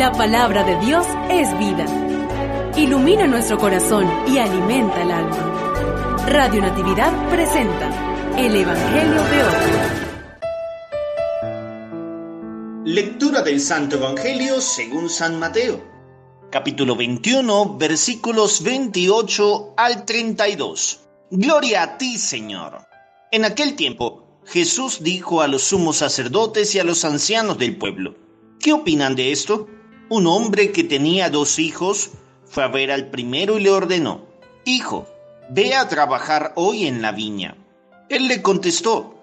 La palabra de Dios es vida. Ilumina nuestro corazón y alimenta el alma. Radio Natividad presenta el Evangelio de hoy. Lectura del Santo Evangelio según San Mateo. Capítulo 21, versículos 28 al 32. Gloria a ti, Señor. En aquel tiempo, Jesús dijo a los sumos sacerdotes y a los ancianos del pueblo, ¿qué opinan de esto? Un hombre que tenía dos hijos fue a ver al primero y le ordenó, Hijo, ve a trabajar hoy en la viña. Él le contestó,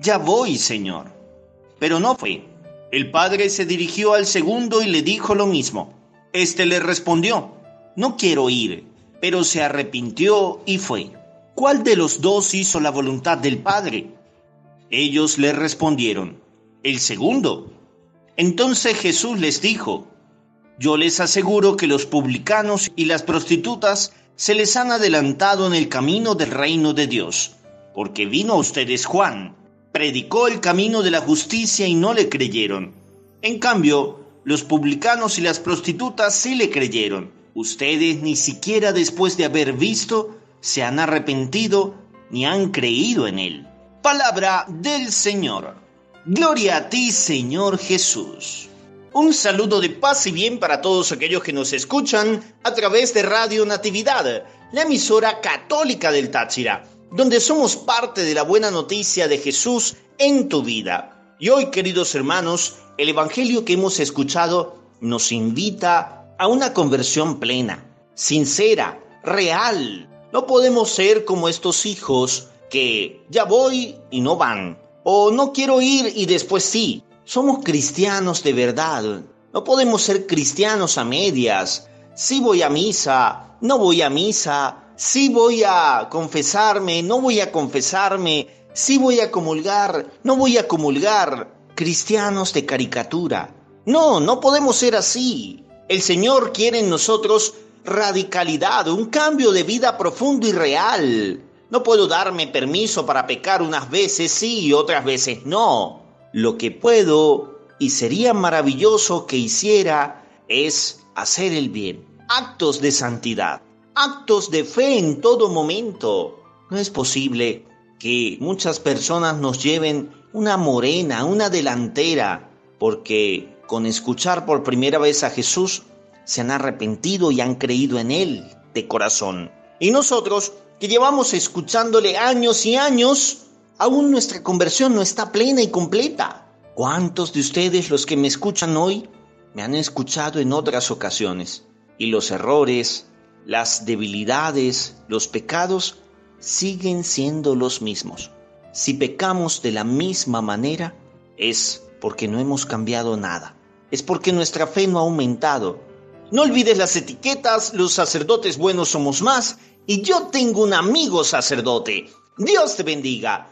Ya voy, señor. Pero no fue. El padre se dirigió al segundo y le dijo lo mismo. Este le respondió, No quiero ir, pero se arrepintió y fue. ¿Cuál de los dos hizo la voluntad del padre? Ellos le respondieron, El segundo. Entonces Jesús les dijo, yo les aseguro que los publicanos y las prostitutas se les han adelantado en el camino del reino de Dios, porque vino a ustedes Juan, predicó el camino de la justicia y no le creyeron. En cambio, los publicanos y las prostitutas sí le creyeron. Ustedes ni siquiera después de haber visto se han arrepentido ni han creído en él. Palabra del Señor. Gloria a ti, Señor Jesús. Un saludo de paz y bien para todos aquellos que nos escuchan a través de Radio Natividad, la emisora católica del Táchira, donde somos parte de la buena noticia de Jesús en tu vida. Y hoy, queridos hermanos, el Evangelio que hemos escuchado nos invita a una conversión plena, sincera, real. No podemos ser como estos hijos que ya voy y no van, o no quiero ir y después sí, somos cristianos de verdad. No podemos ser cristianos a medias. Si voy a misa, no voy a misa. Si voy a confesarme, no voy a confesarme. Si voy a comulgar, no voy a comulgar. Cristianos de caricatura. No, no podemos ser así. El Señor quiere en nosotros radicalidad, un cambio de vida profundo y real. No puedo darme permiso para pecar unas veces sí y otras veces no. Lo que puedo y sería maravilloso que hiciera es hacer el bien. Actos de santidad, actos de fe en todo momento. No es posible que muchas personas nos lleven una morena, una delantera, porque con escuchar por primera vez a Jesús se han arrepentido y han creído en Él de corazón. Y nosotros, que llevamos escuchándole años y años, aún nuestra conversión no está plena y completa. ¿Cuántos de ustedes los que me escuchan hoy me han escuchado en otras ocasiones? Y los errores, las debilidades, los pecados siguen siendo los mismos. Si pecamos de la misma manera, es porque no hemos cambiado nada. Es porque nuestra fe no ha aumentado. No olvides las etiquetas, los sacerdotes buenos somos más, y yo tengo un amigo sacerdote. Dios te bendiga.